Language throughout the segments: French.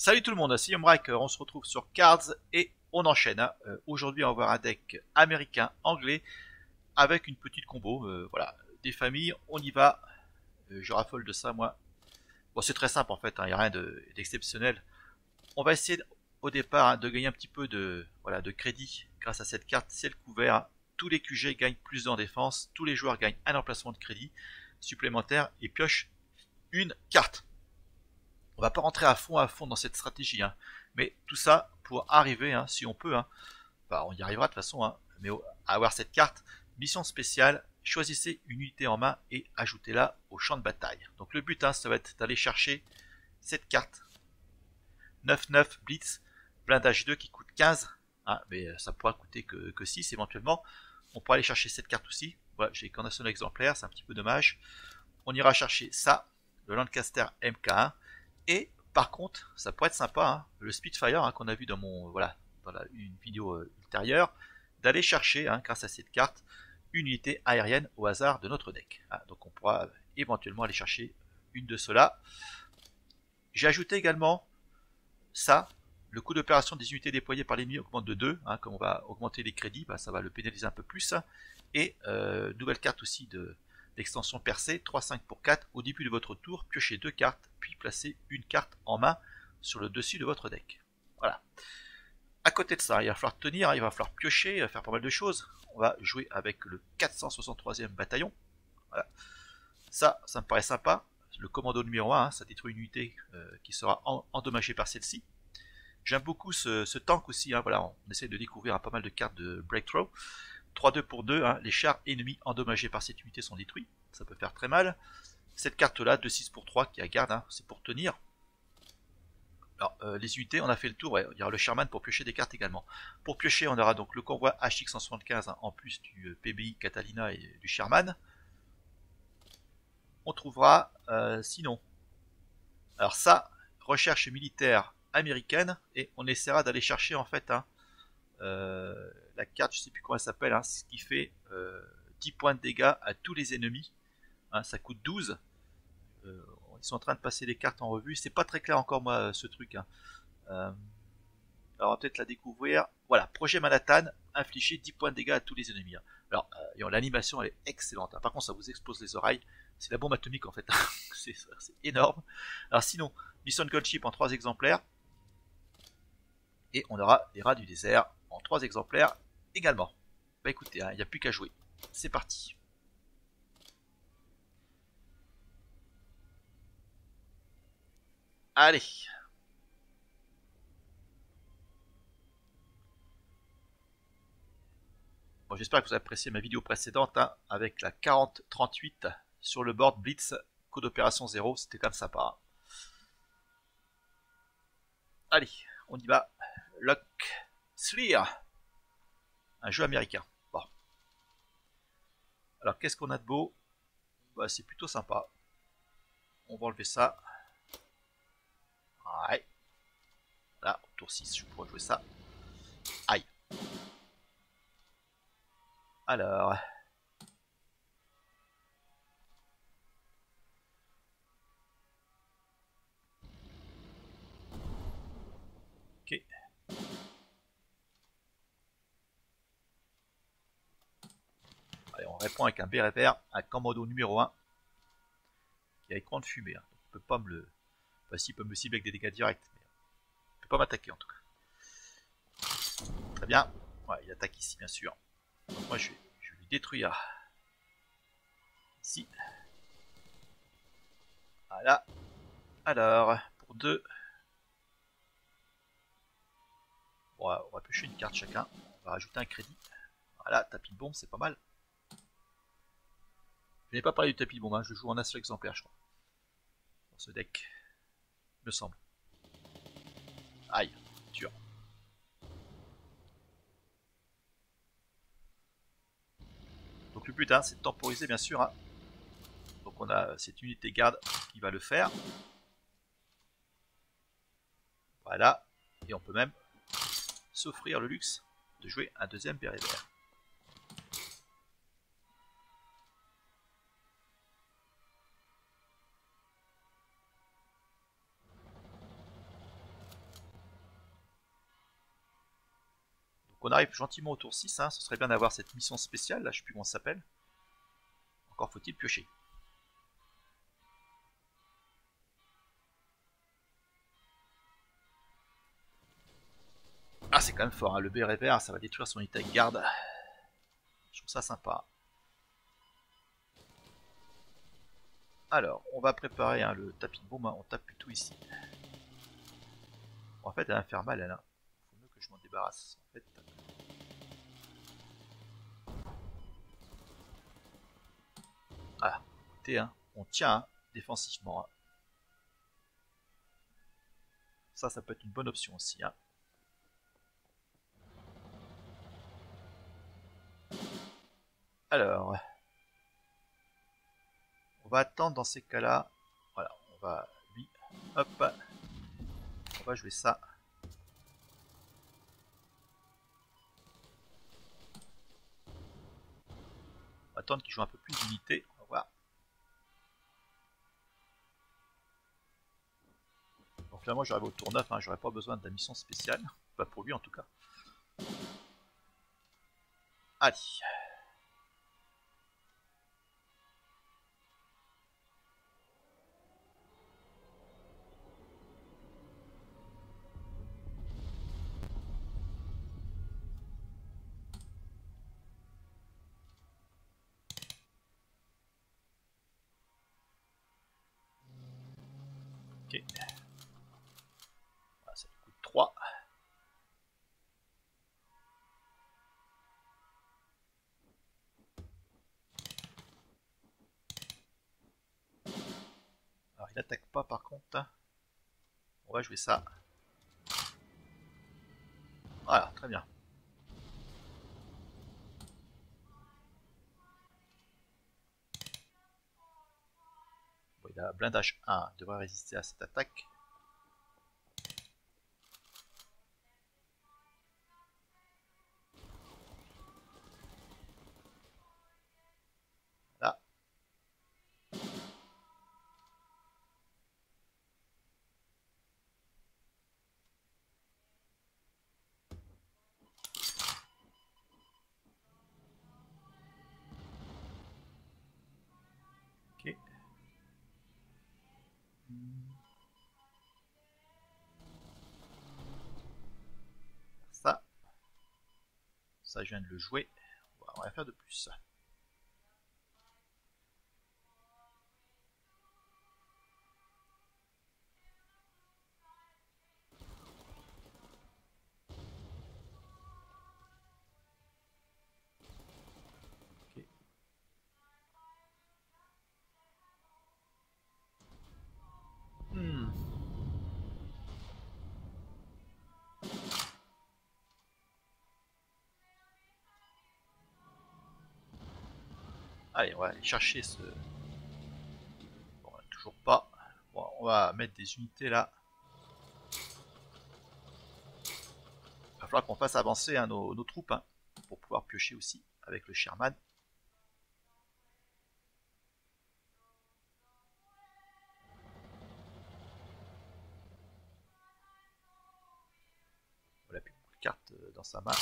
Salut tout le monde, c'est Yomrak, on se retrouve sur Cards et on enchaîne. hein. Euh, Aujourd'hui on va voir un deck américain, anglais, avec une petite combo, euh, voilà, des familles, on y va. Euh, je raffole de ça moi. Bon c'est très simple en fait, il n'y a rien de- d'exceptionnel. on va essayer au départ hein, de gagner un petit peu de, crédit grâce à cette carte ciel couvert. hein. Tous les QG gagnent plus en défense, tous les joueurs gagnent un emplacement de crédit supplémentaire et piochent une carte. On va pas rentrer à fond à fond dans cette stratégie, hein. mais tout ça pour arriver, hein, si on peut, hein, bah, on y arrivera de toute façon, mais avoir cette carte, mission spéciale, choisissez une unité en main et ajoutez-la au champ de bataille. Donc le but, ça va être d'aller chercher cette carte 9-9 Blitz, blindage 2 qui coûte 15, hein, mais ça pourra coûter que, que 6 éventuellement. On pourra aller chercher cette carte aussi. Voilà, j'ai qu'en un seul exemplaire, c'est un petit peu dommage. On ira chercher ça, le Lancaster MK1. Et par contre, ça pourrait être sympa, hein, le Spitfire hein, qu'on a vu dans mon voilà dans une vidéo euh, ultérieure, d'aller chercher, hein, grâce à cette carte, une unité aérienne au hasard de notre deck. Hein, donc on pourra euh, éventuellement aller chercher une de ceux-là. J'ai ajouté également ça, le coût d'opération des unités déployées par l'ennemi augmente de 2, hein, comme on va augmenter les crédits, bah, ça va le pénaliser un peu plus. Et euh, nouvelle carte aussi de l'extension percée, 3-5 pour 4, au début de votre tour, piochez deux cartes, puis placez une carte en main sur le dessus de votre deck. Voilà. À côté de ça, il va falloir tenir, hein, il va falloir piocher, faire pas mal de choses. On va jouer avec le 463e bataillon. Voilà. Ça, ça me paraît sympa. Le commando numéro 1, hein, ça détruit une unité euh, qui sera en- endommagée par celle-ci. J'aime beaucoup ce, tank aussi. hein, voilà, on essaie de découvrir pas mal de cartes de Breakthrough. 3-2 pour 2, hein, les chars ennemis endommagés par cette unité sont détruits. Ça peut faire très mal. Cette carte-là, 2-6 pour 3, qui a garde, hein, c'est pour tenir. Alors, euh, les unités, on a fait le tour. il y aura le Sherman pour piocher des cartes également. Pour piocher, on aura donc le convoi HX175 hein, en plus du euh, PBI Catalina et du Sherman. On trouvera euh, sinon. Alors ça, recherche militaire américaine et on essaiera d'aller chercher en fait la carte, je sais plus comment elle s'appelle, hein, ce qui fait euh, 10 points de dégâts à tous les ennemis. Hein, ça coûte 12. Euh, ils sont en train de passer les cartes en revue. C'est pas très clair encore moi euh, ce truc. hein. Euh, alors on va peut-être la découvrir. Voilà, projet Manhattan, infliger 10 points de dégâts à tous les ennemis. hein. Alors euh, l'animation elle est excellente. hein. Par contre ça vous explose les oreilles. C'est la bombe atomique en fait. c'est énorme. Alors sinon, Mission Goldship en 3 exemplaires. Et on aura les rats du désert en 3 exemplaires également. Bah écoutez, il n'y a plus qu'à jouer. C'est parti. Allez. Bon, j'espère que vous avez apprécié ma vidéo précédente hein, avec la 4038 sur le board Blitz, code d'opération 0, c'était quand même sympa. hein. Allez, on y va. Lock Slear. Un jeu américain. Bon. Alors, qu'est-ce qu'on a de beau? Bah, C'est plutôt sympa. On va enlever ça. Ouais. Là, tour 6, je pourrais jouer ça. Aïe. Alors. Répond avec un vert, un Komodo numéro 1 qui a écran de fumée. hein. Donc, il peut pas me le. Enfin, s'il peut me cibler avec des dégâts directs, mais il peut pas m'attaquer en tout cas. Très bien. Il attaque ici, bien sûr. Donc, moi, je vais, je vais lui détruire ici. Voilà. Alors, pour deux. Bon, on va piocher une carte chacun. On va rajouter un crédit. Voilà, tapis de bombe, c'est pas mal. Je n'ai pas parlé du tapis bombe, hein, je joue en un seul exemplaire, je crois. Dans ce deck. Me semble. Aïe, dur. Donc le but, hein, c'est de temporiser, bien sûr. hein. Donc on a cette unité garde qui va le faire. Voilà. Et on peut même s'offrir le luxe de jouer un deuxième béret vert. On arrive gentiment au tour 6, hein. ce serait bien d'avoir cette mission spéciale, là je sais plus comment ça s'appelle. Encore faut-il piocher. Ah c'est quand même fort, hein. le BRFR ça va détruire son unité garde. Je trouve ça sympa. Alors, on va préparer hein, le tapis de bombe, on tape plutôt ici. en fait, elle va faire mal, elle. Hein. Faut mieux que je m'en débarrasse. Hein, on tient hein, défensivement. Ça, ça peut être une bonne option aussi. Alors, on va attendre dans ces cas-là. Voilà, on va lui, hop, on va jouer ça. Attendre qu'il joue un peu plus d'unité. Moi, j'arrive au tour 9. Hein, J'aurais pas besoin de la mission spéciale. Pas pour lui, en tout cas. Allez. Par contre. On va jouer ça. Voilà, très bien. blindage 1 devrait résister à cette attaque. Ça, je viens de le jouer. On va rien faire de plus. Allez, on va aller chercher ce... Bon, toujours pas. Bon, on va mettre des unités là. Il va falloir qu'on fasse avancer hein, nos, troupes hein, pour pouvoir piocher aussi avec le Sherman. Voilà, plus de cartes euh, dans sa main.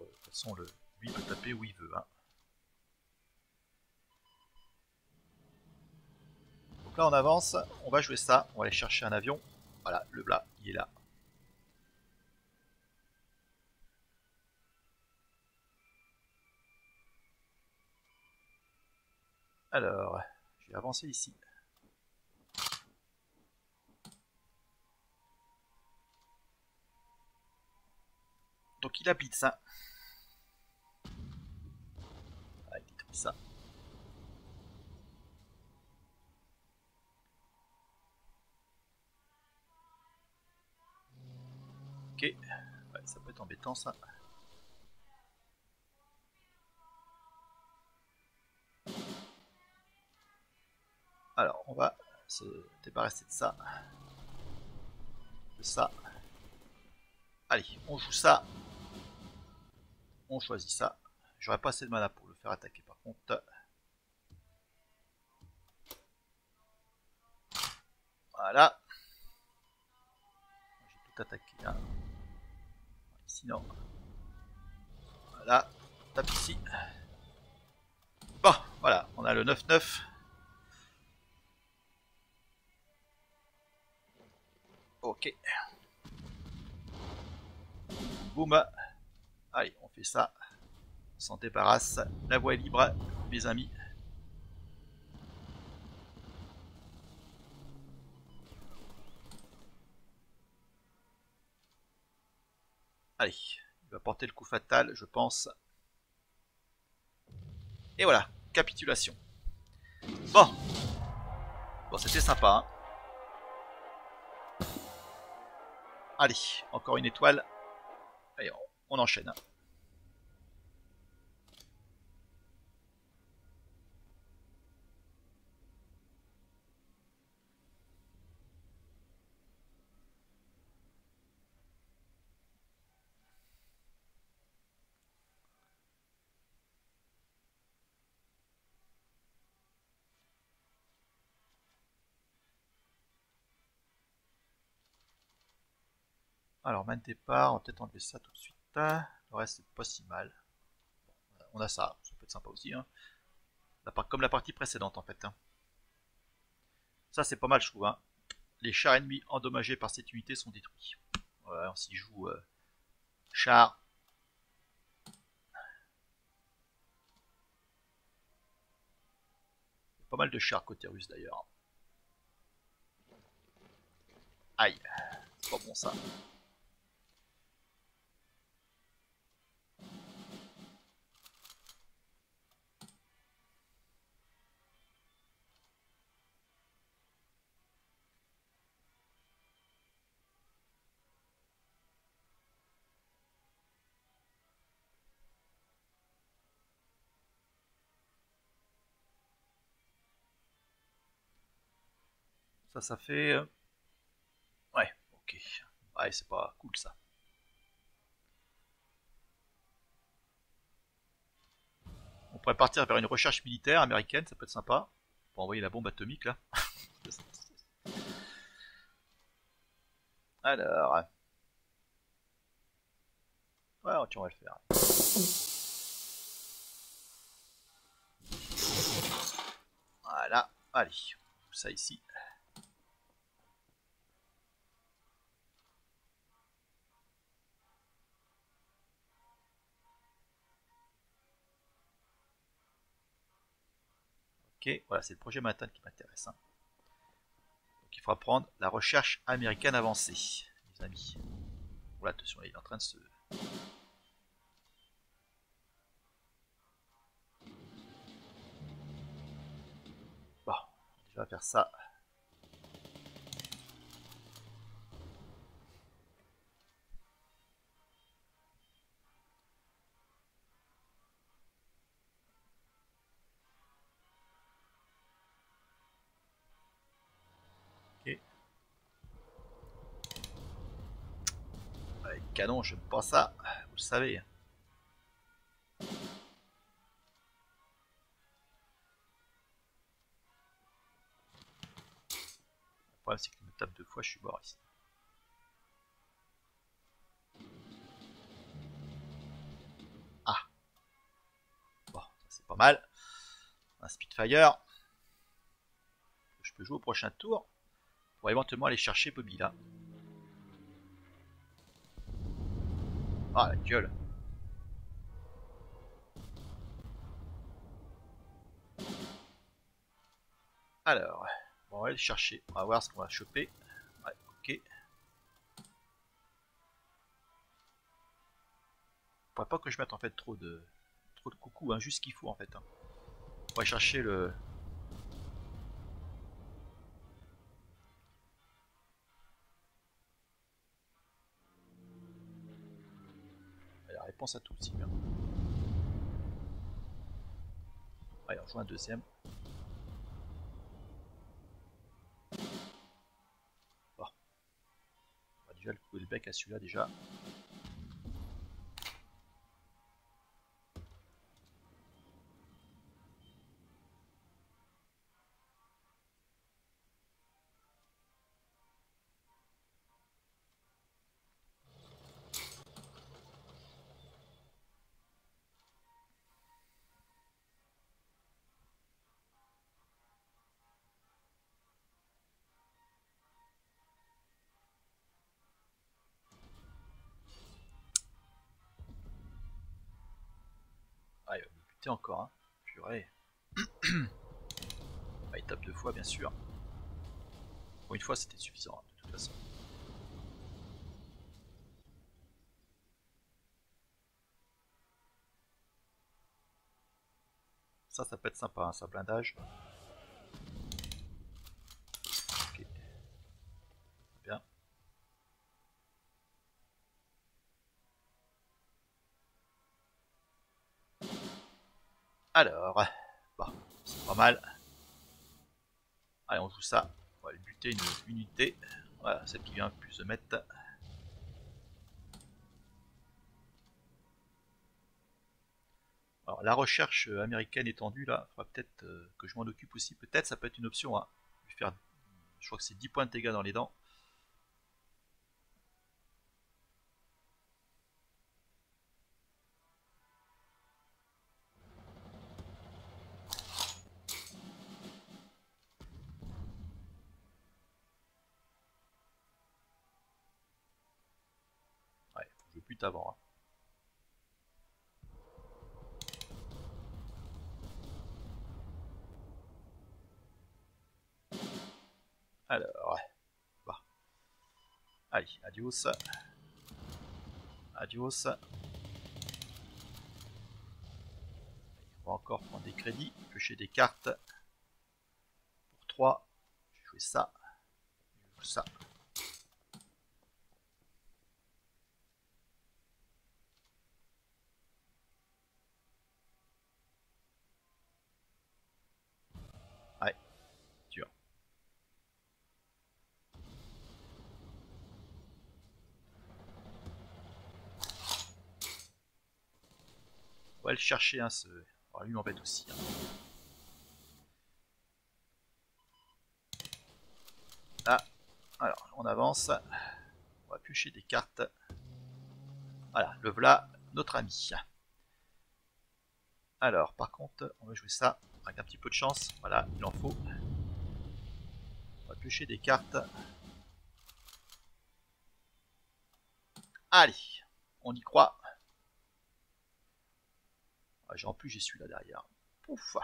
de toute façon, le, il peut taper où il veut. Hein. Donc là on avance, on va jouer ça, on va aller chercher un avion. Voilà, le blas, il est là. Alors, je vais avancer ici. Donc il habite ça. Ça. Ok, ça peut être embêtant ça. Alors, on va se débarrasser de ça. De ça. Allez, on joue ça. On choisit ça. J'aurais pas assez de mana pour le faire attaquer contre. Voilà. J'ai tout attaqué là. Sinon. Voilà. Tape ici. Bon, voilà. On a le 9-9. Ok. Boum. Allez, on fait ça. S'en débarrasse. La voie est libre, mes amis. Allez, il va porter le coup fatal, je pense. Et voilà, capitulation. Bon. Bon, c'était sympa. Hein. Allez, encore une étoile. Allez, on, enchaîne. Alors, main de départ, on va peut-être enlever ça tout de suite. Le reste, c'est pas si mal. on a ça, ça peut être sympa aussi. Hein. comme la partie précédente, en fait. Hein. Ça, c'est pas mal, je trouve. Hein. Les chars ennemis endommagés par cette unité sont détruits. Ouais, on s'y joue euh, char. Pas mal de chars côté russe d'ailleurs. Aïe, c'est pas bon ça. Ça, ça fait... Euh, ouais, ok. Ouais, c'est pas cool ça. On pourrait partir vers une recherche militaire américaine, ça peut être sympa. Pour envoyer la bombe atomique là. Alors... Ouais, on va le faire. Voilà, allez, ça ici. Voilà, c'est le projet Manhattan qui m'intéresse. Hein. Il faudra prendre la recherche américaine avancée, les amis. Voilà, attention, il est en train de se... Bon, je vais faire ça. Canon, je pas ça, vous le savez. Le problème c'est qu'il me tape deux fois, je suis mort ici. Ah Bon, c'est pas mal. Un Spitfire. Je peux jouer au prochain tour pour éventuellement aller chercher Bobby là. Ah, la gueule. Alors, on va aller chercher. On va voir ce qu'on va choper. Ouais, ok. Faudrait pas que je mette en fait trop de trop de coucou, hein, juste ce qu'il faut en fait. Hein. On va chercher le à tout aussi bien. Allez, on joue un deuxième. Bon. On va déjà le couper le bec à celui-là déjà. Encore, hein. Purée. bah, il tape deux fois, bien sûr. Pour une fois, c'était suffisant, de toute façon. Ça, ça peut être sympa, hein, ça blindage. Alors, c'est pas mal. Allez, on joue ça. On va aller buter une unité. Voilà, celle qui vient plus se mettre. Alors, la recherche américaine étendue, là, il faudra peut-être euh, que je m'en occupe aussi. Peut-être, ça peut être une option. Hein. Faire, je crois que c'est 10 points de dégâts dans les dents. Bute avant. Hein. Alors, bah. Allez, adios. Adios. On va encore prendre des crédits, piocher des cartes. Pour 3, je vais jouer ça. Je joue ça. Ouais, dur. On va le chercher, hein, ce... Oh, lui m'embête aussi. hein. Là, alors, on avance. On va piocher des cartes. Voilà, le voilà, notre ami. Alors, par contre, on va jouer ça avec un petit peu de chance. Voilà, il en faut. On va piocher des cartes. Allez, on y croit. Ah, j'ai- en plus, j'ai celui-là derrière. Pouf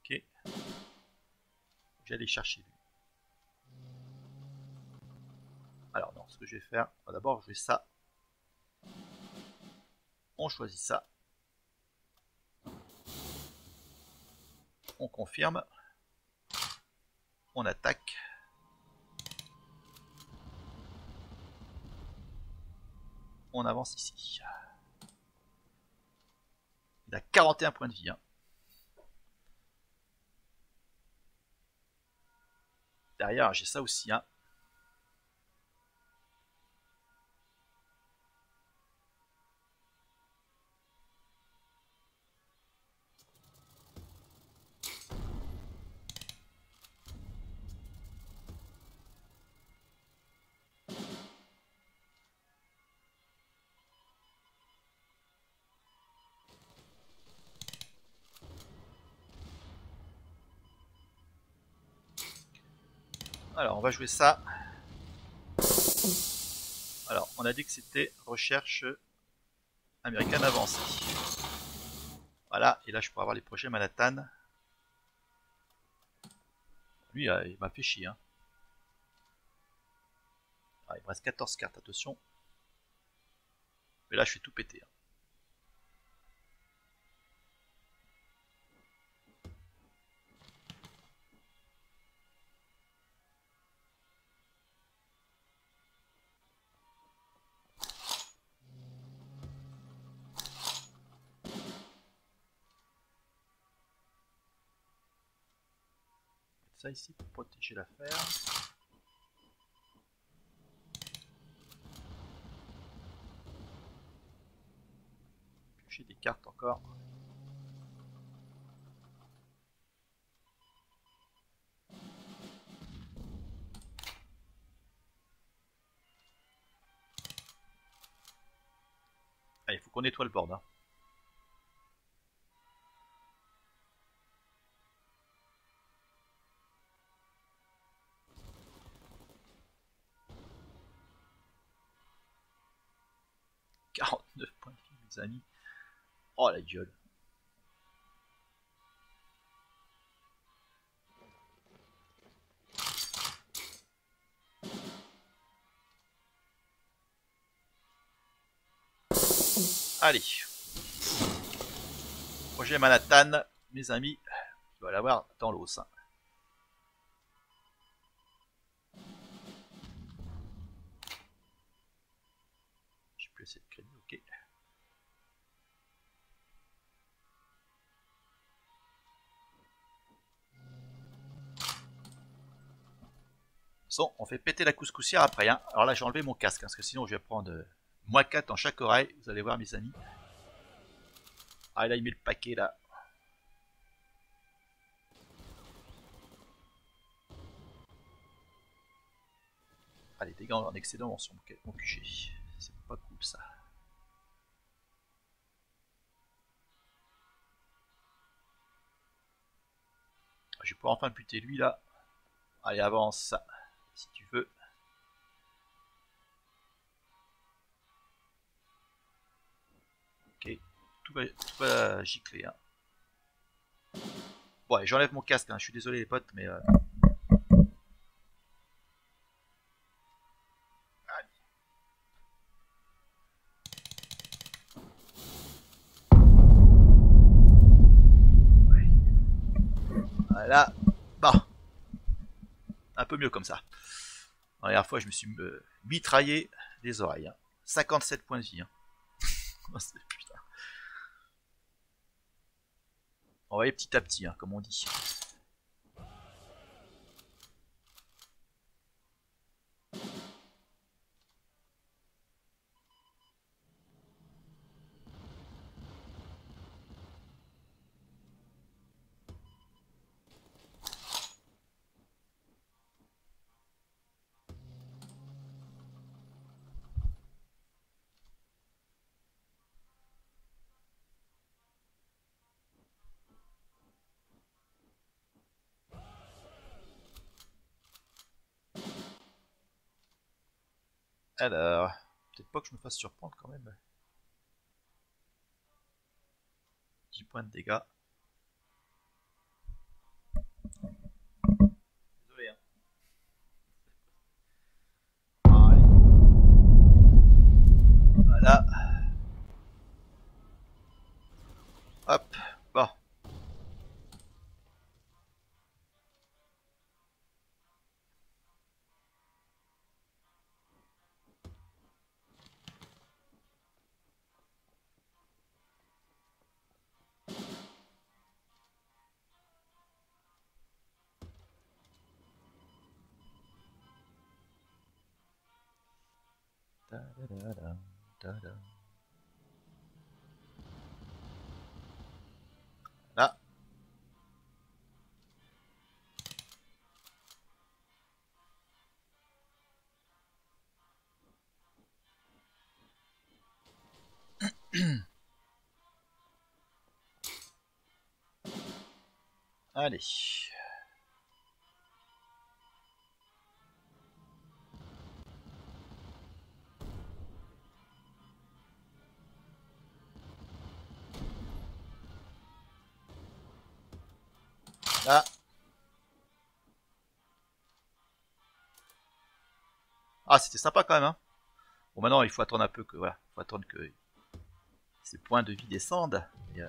Ok. J'allais chercher lui. Alors non, ce que je vais faire, va d'abord jouer ça. On choisit ça. On confirme. On attaque. On avance ici. Il a 41 points de vie. hein. Derrière, j'ai ça aussi. Hein. Va jouer ça. Alors, on a dit que c'était recherche américaine avancée. Voilà, et là je pourrais avoir les projets Manhattan. Lui, euh, il m'a fait chier. Hein. Ah, il me reste 14 cartes, attention. Mais là, je fais tout péter. hein. Ici pour protéger l'affaire. Piocher des cartes encore. Il faut qu'on nettoie le board. hein. Oh la gueule. Allez. Projet Manhattan, mes amis, tu vas l'avoir dans l'os. Hein. J'ai plus assez de crédit, ok. On fait péter la couscoussière après. Hein. Alors là, j'ai enlevé mon casque, hein, parce que sinon je vais prendre euh, moi 4 dans chaque oreille, vous allez voir mes amis. Ah là il met le paquet là. Ah les dégâts en excédent sont mon QG. C'est pas cool ça. Je vais pouvoir enfin buter lui là. Allez avance si tu veux. tout va, gicler. Hein. Bon, j'enlève mon casque, hein. je suis désolé les potes, mais... Euh... Voilà. Bah. Un peu mieux comme ça. La dernière fois, je me suis euh, mitraillé les oreilles. 57 hein. points de vie. Hein. On va aller petit à petit, hein, comme on dit. Alors, peut-être pas que je me fasse surprendre quand même. 10 points de dégâts. Là. Allez. Ah. Ah, c'était sympa quand même. Hein. Bon, maintenant, il faut attendre un peu que... Voilà, il faut attendre que ces points de vie descendent. Euh,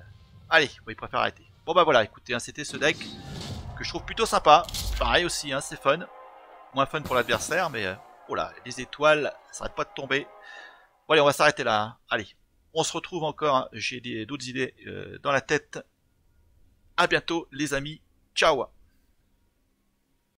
allez, il préfère arrêter. Bon, bah voilà, écoutez, hein, c'était ce deck que je trouve plutôt sympa. Pareil aussi, hein, c'est fun. Moins fun pour l'adversaire, mais... Euh, oh les étoiles, ça arrête pas de tomber. Bon, allez, on va s'arrêter là. Hein. Allez, on se retrouve encore. J'ai d'autres idées euh, dans la tête. À bientôt, les amis. Ciao